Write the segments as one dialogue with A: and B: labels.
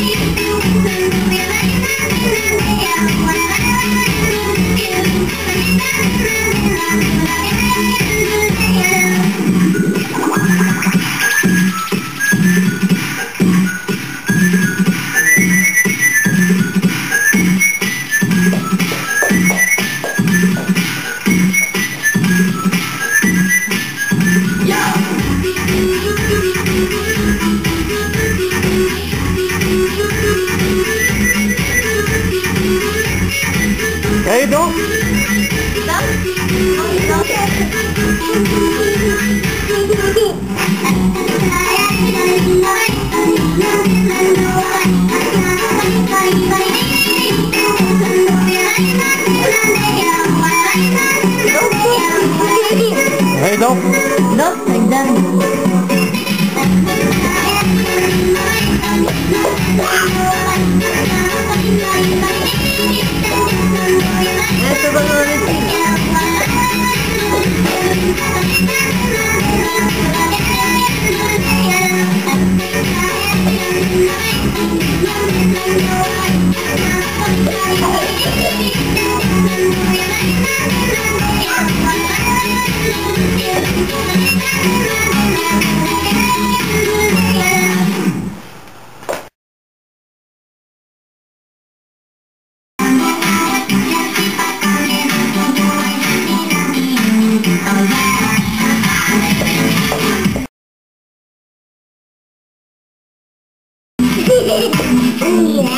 A: you.
B: go.
A: Nothing. О,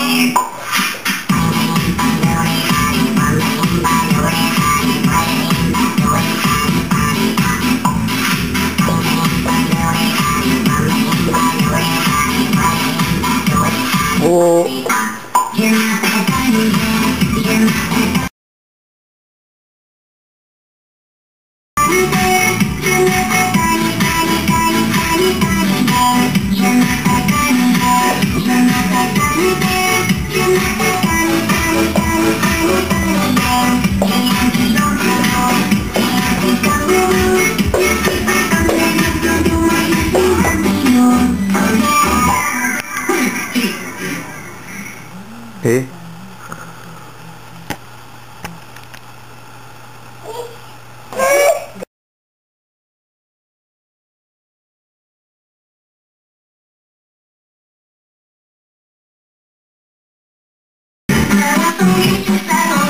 A: Para you.